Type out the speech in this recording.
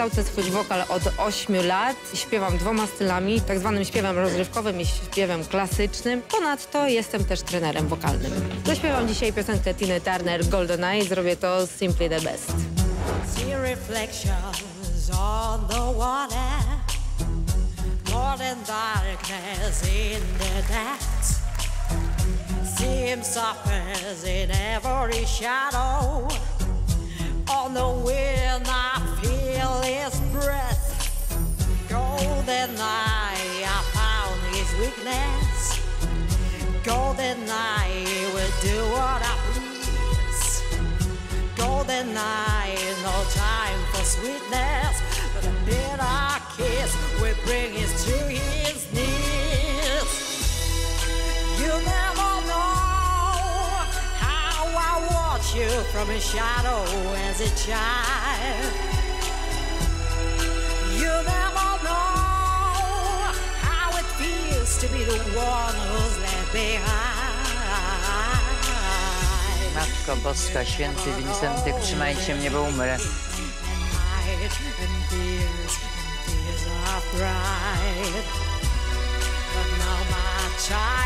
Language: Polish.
kształcę swój wokal od 8 lat. Śpiewam dwoma stylami, tak zwanym śpiewem rozrywkowym i śpiewem klasycznym. Ponadto jestem też trenerem wokalnym. Zaśpiewam dzisiaj piosenkę Tiny Turner Golden Eye. Zrobię to Simply the Best. See reflections on the water, darkness in the depths. In every shadow. On the wind, Golden eye, I found his weakness. Golden eye will do what I please. Golden eye, no time for sweetness, but a bitter kiss will bring us to his knees. You never know how I watch you from a shadow as a child. The. Matko Boska, święty Wincenty, trzymajcie mnie, bo umrę. But now come.